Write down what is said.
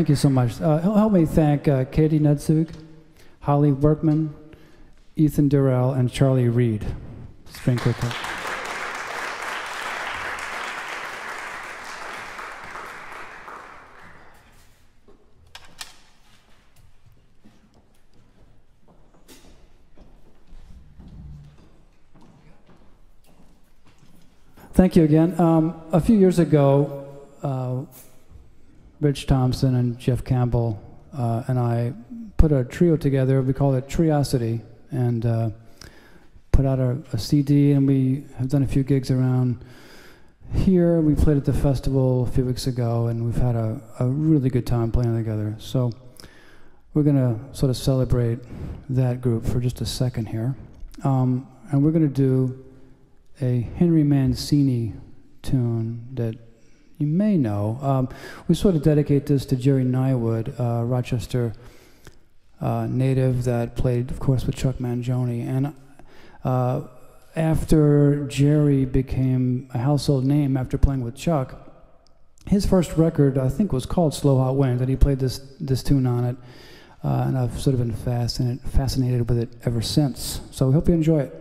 Thank you so much. Uh, help me thank uh, Katie Nudzug, Holly Workman, Ethan Durrell, and Charlie Reed. String. Thank you again. Um, a few years ago, uh, Rich Thompson and Jeff Campbell uh, and I put a trio together. We call it Triosity, and uh, put out a, a, CD. And we have done a few gigs around here. We played at the festival a few weeks ago, and we've had a, a really good time playing together. So we're going to sort of celebrate that group for just a second here, um, and we're going to do a Henry Mancini tune that you may know. Um, we sort of dedicate this to Gerry Niewood, uh, Rochester uh, native that played, of course, with Chuck Mangione. And uh, after Jerry became a household name after playing with Chuck, his first record, I think, was called Slow Hot Wind, and he played this, this tune on it. Uh, and I've sort of been fascinated, fascinated with it ever since. So we hope you enjoy it.